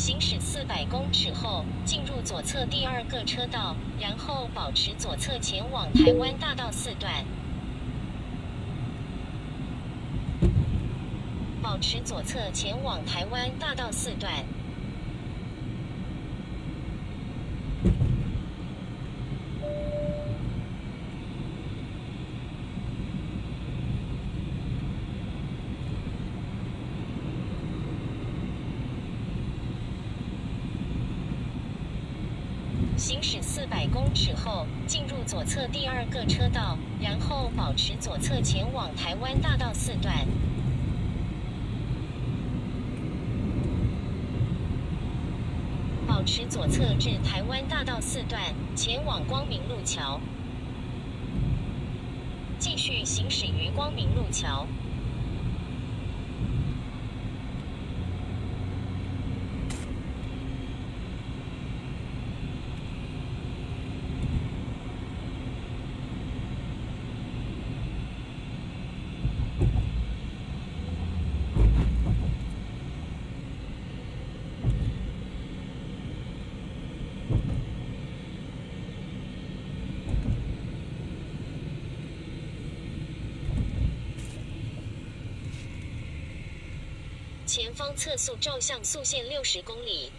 行驶四百公尺后，进入左侧第二个车道，然后保持左侧前往台湾大道四段。保持左侧前往台湾大道四段。行驶四百公尺后，进入左侧第二个车道，然后保持左侧前往台湾大道四段。保持左侧至台湾大道四段，前往光明路桥。继续行驶于光明路桥。前方测速照相速限六十公里。